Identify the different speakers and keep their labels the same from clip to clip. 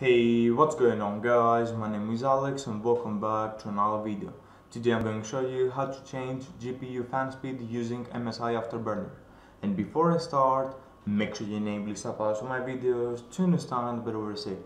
Speaker 1: Hey, what's going on guys? My name is Alex and welcome back to another video. Today I'm going to show you how to change GPU fan speed using MSI Afterburner. And before I start, make sure you enable subtitles on my videos to understand better what I say.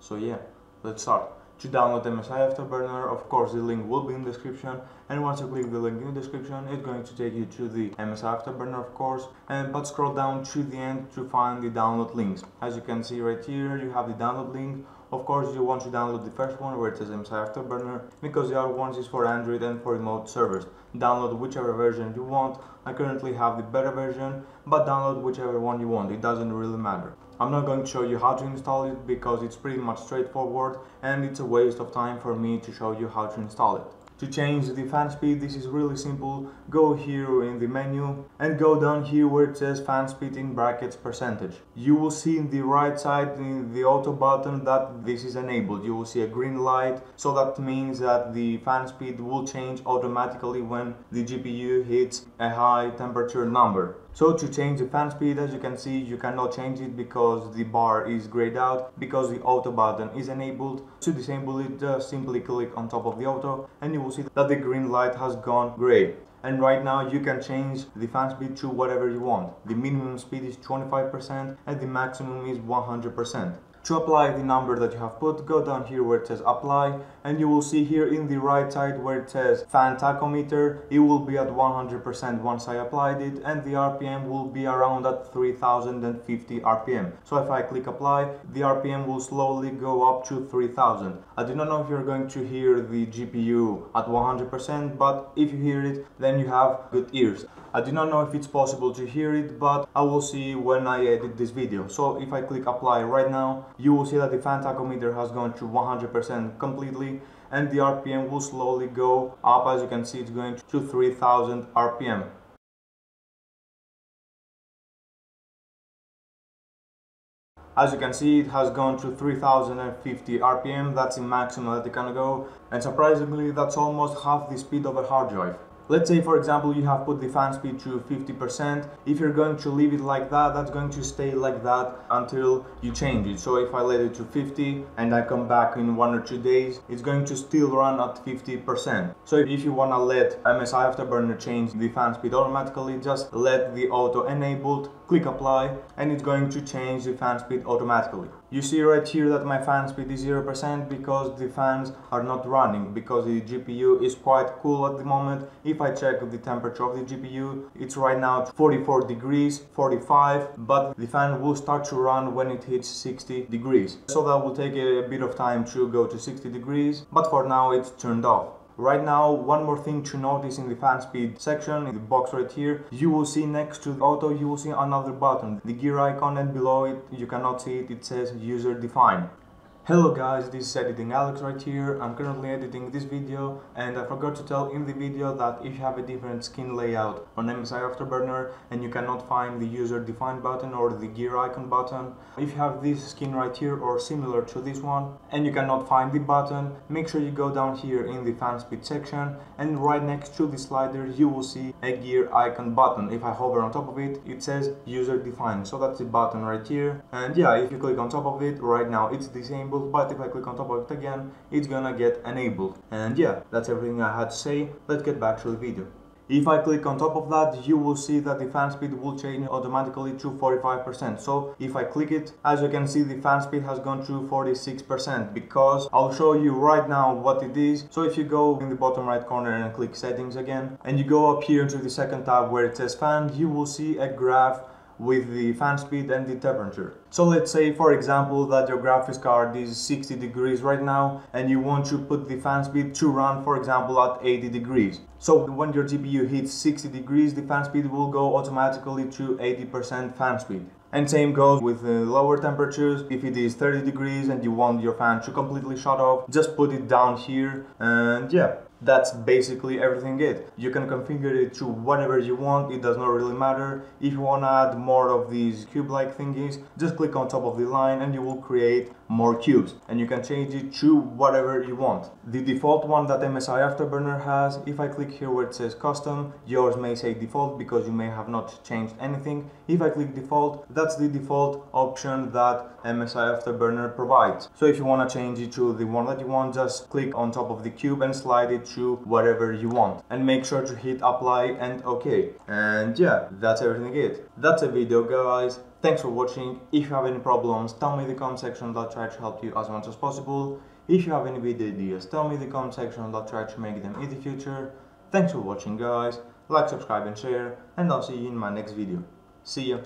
Speaker 1: So yeah, let's start. To download MSI Afterburner, of course the link will be in the description and once you click the link in the description it's going to take you to the MSI Afterburner of course and but scroll down to the end to find the download links. As you can see right here you have the download link of course you want to download the first one where it says MSI Afterburner because the other ones is for Android and for remote servers. Download whichever version you want. I currently have the better version but download whichever one you want. It doesn't really matter. I'm not going to show you how to install it because it's pretty much straightforward and it's a waste of time for me to show you how to install it. To change the fan speed, this is really simple. Go here in the menu and go down here where it says fan speed in brackets percentage. You will see in the right side in the auto button that this is enabled. You will see a green light, so that means that the fan speed will change automatically when the GPU hits a high temperature number. So to change the fan speed, as you can see, you cannot change it because the bar is grayed out, because the auto button is enabled. To disable it, just simply click on top of the auto and you will see that the green light has gone gray. And right now you can change the fan speed to whatever you want. The minimum speed is 25% and the maximum is 100%. To apply the number that you have put, go down here where it says apply and you will see here in the right side where it says fan tachometer, it will be at 100% once I applied it and the RPM will be around at 3050 RPM. So if I click apply, the RPM will slowly go up to 3000. I do not know if you're going to hear the GPU at 100% but if you hear it then you have good ears. I do not know if it's possible to hear it, but I will see when I edit this video. So if I click apply right now, you will see that the fan tachometer has gone to 100% completely and the RPM will slowly go up. As you can see, it's going to 3000 RPM. As you can see, it has gone to 3050 RPM, that's the maximum that it can go, and surprisingly, that's almost half the speed of a hard drive. Let's say for example you have put the fan speed to 50%. If you're going to leave it like that, that's going to stay like that until you change it. So if I let it to 50 and I come back in one or two days, it's going to still run at 50%. So if you want to let MSI Afterburner change the fan speed automatically, just let the auto enabled, click apply and it's going to change the fan speed automatically. You see right here that my fan speed is 0% because the fans are not running because the GPU is quite cool at the moment. If I check the temperature of the GPU, it's right now 44 degrees, 45, but the fan will start to run when it hits 60 degrees. So that will take a bit of time to go to 60 degrees, but for now it's turned off. Right now, one more thing to notice in the fan speed section, in the box right here, you will see next to the auto, you will see another button, the gear icon and below it, you cannot see it, it says user defined. Hello guys, this is Editing Alex right here. I'm currently editing this video and I forgot to tell in the video that if you have a different skin layout on MSI Afterburner and you cannot find the user defined button or the gear icon button, if you have this skin right here or similar to this one and you cannot find the button, make sure you go down here in the fan speed section and right next to the slider you will see a gear icon button. If I hover on top of it, it says user defined. So that's the button right here. And yeah, if you click on top of it, right now it's disabled but if I click on top of it again it's gonna get enabled and yeah that's everything I had to say let's get back to the video if I click on top of that, you will see that the fan speed will change automatically to 45%. So if I click it, as you can see, the fan speed has gone to 46% because I'll show you right now what it is. So if you go in the bottom right corner and click settings again, and you go up here to the second tab where it says fan, you will see a graph with the fan speed and the temperature. So let's say for example that your graphics card is 60 degrees right now and you want to put the fan speed to run for example at 80 degrees. So when your GPU hits 60 degrees the fan speed will go automatically to 80% fan speed. And same goes with the lower temperatures. If it is 30 degrees and you want your fan to completely shut off, just put it down here and yeah, that's basically everything it. You can configure it to whatever you want, it does not really matter. If you want to add more of these cube-like thingies, just click on top of the line and you will create more cubes and you can change it to whatever you want. The default one that MSI Afterburner has, if I click here where it says custom, yours may say default because you may have not changed anything. If I click default, that's the default option that MSI Afterburner provides. So if you want to change it to the one that you want, just click on top of the cube and slide it to whatever you want. And make sure to hit apply and OK. And yeah, that's everything it. That's a video guys. Thanks for watching. If you have any problems, tell me in the comment section. I'll try to help you as much as possible. If you have any video ideas, tell me in the comment section. I'll try to make them in the future. Thanks for watching guys. Like, subscribe and share. And I'll see you in my next video. See ya.